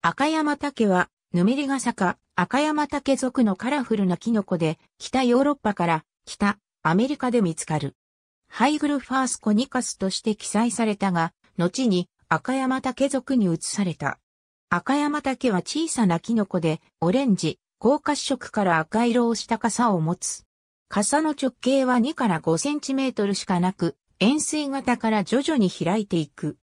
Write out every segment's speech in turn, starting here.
赤山竹は、ヌメリガサ赤山竹属のカラフルなキノコで、北ヨーロッパから北アメリカで見つかる。ハイグルファースコニカスとして記載されたが、後に赤山竹属に移された。赤山竹は小さなキノコで、オレンジ、高褐色から赤色をした傘を持つ。傘の直径は2から5センチメートルしかなく、円錐型から徐々に開いていく。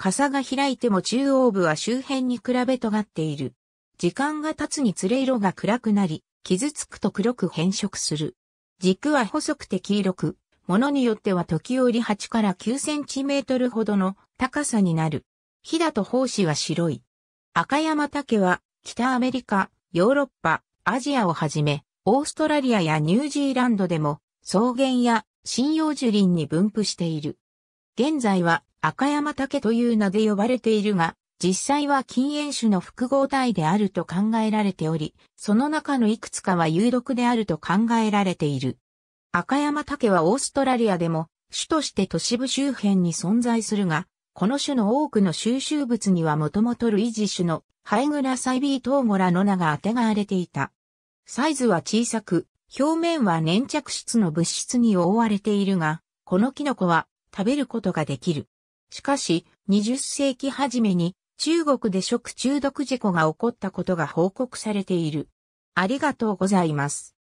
傘が開いても中央部は周辺に比べ尖っている。時間が経つにつれ色が暗くなり、傷つくと黒く変色する。軸は細くて黄色く、ものによっては時折8から9センチメートルほどの高さになる。ひだと胞子は白い。赤山竹は北アメリカ、ヨーロッパ、アジアをはじめ、オーストラリアやニュージーランドでも草原や針葉樹林に分布している。現在は赤山竹という名で呼ばれているが、実際は禁煙種の複合体であると考えられており、その中のいくつかは有毒であると考えられている。赤山竹はオーストラリアでも種として都市部周辺に存在するが、この種の多くの収集物にはもともと類似種のハイグラサイビートウゴラの名が当てがわれていた。サイズは小さく、表面は粘着質の物質に覆われているが、このキノコは食べることができる。しかし、20世紀初めに中国で食中毒事故が起こったことが報告されている。ありがとうございます。